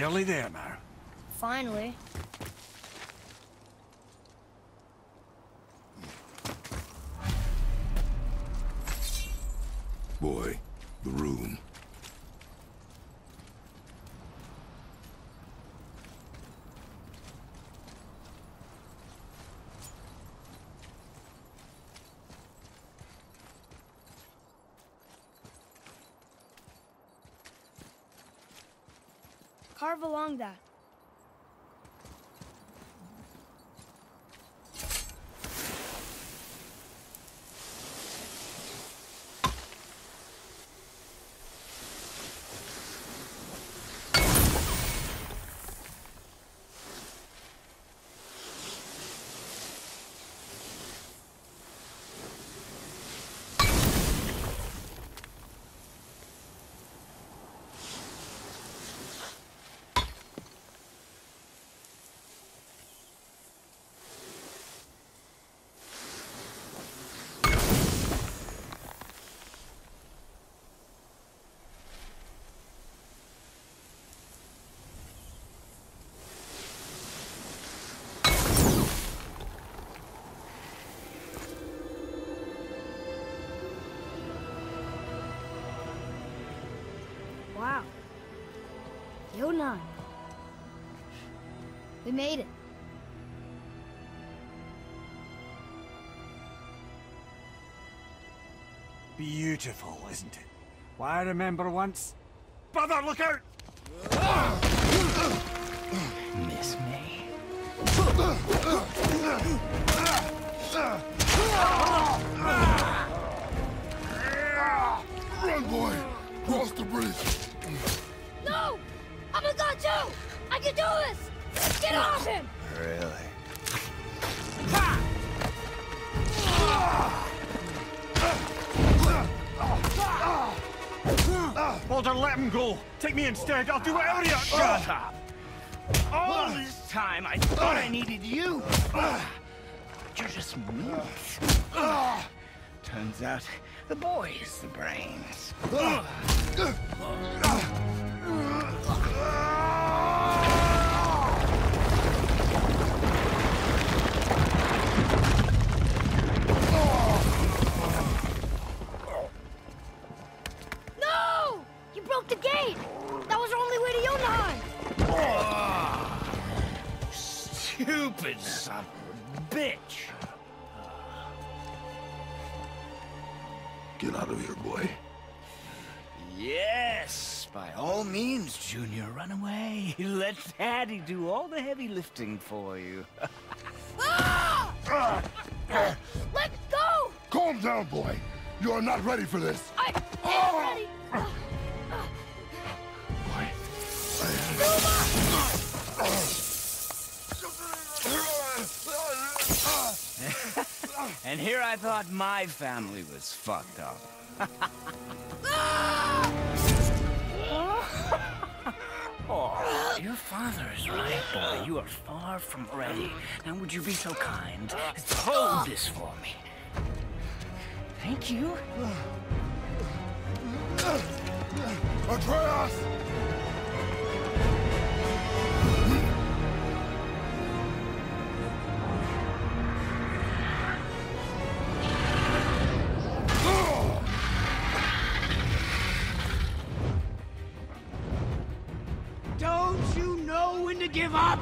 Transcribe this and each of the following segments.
Nearly there now. Finally. Boy, the room. Carve along that. Yonan. We made it. Beautiful, isn't it? Why, I remember once... Brother, look out! Miss me? Run, boy! Cross the bridge! No! I'm too! I can do this! Get off him! Really? Baldur, let him go! Take me instead, I'll do whatever you... Shut up! All this time, I thought I needed you. But you're just meat. Turns out, the boy is the brains. Stupid son of a bitch. Get out of here, boy. Yes, by all means, Junior, run away. Let Daddy do all the heavy lifting for you. Ah! Let go! Calm down, boy. You are not ready for this. I am ah! ready! Ah! Ah! Boy, And here I thought my family was fucked up. oh, your father is right, boy. You are far from ready. Now, would you be so kind as to hold this for me? Thank you. Atreus! Give up?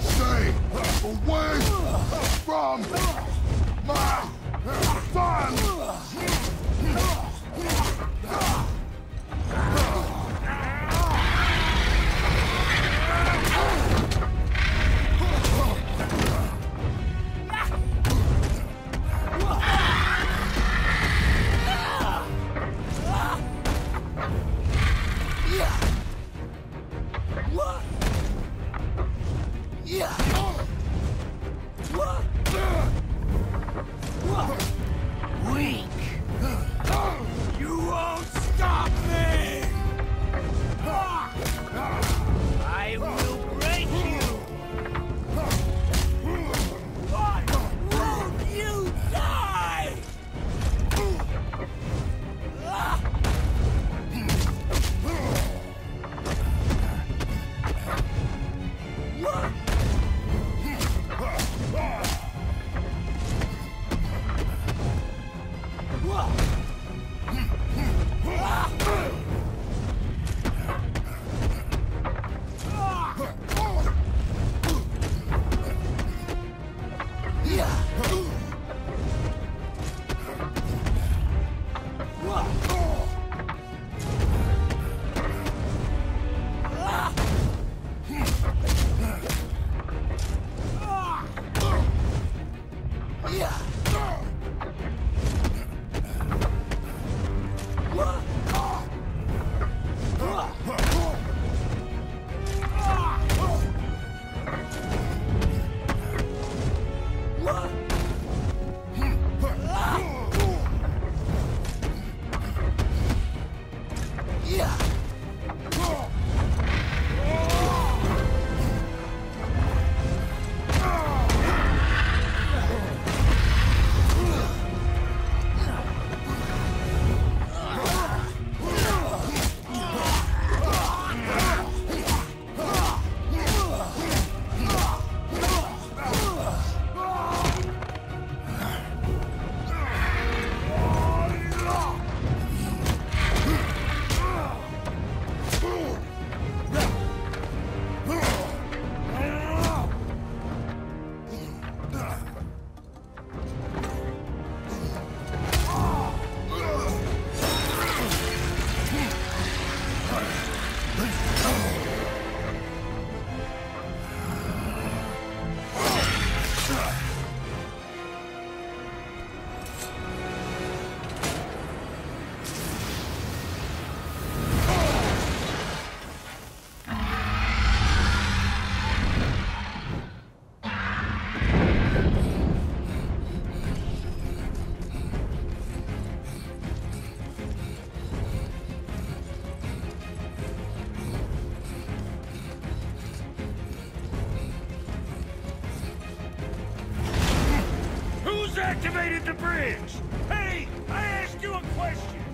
Stay away from my activated the bridge? Hey, I asked you a question.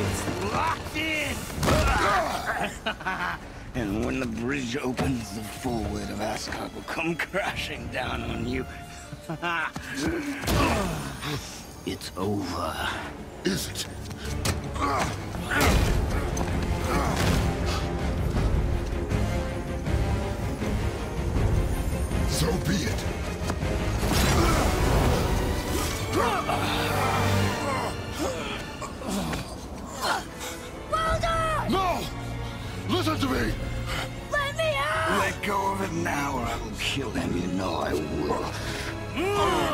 It's locked in! and when the bridge opens, the full weight of Asgard will come crashing down on you. it's over. Is it? So be it. Baldur! No! Listen to me! Let me out! Let go of it now, or I will kill him. You know I will. Ah!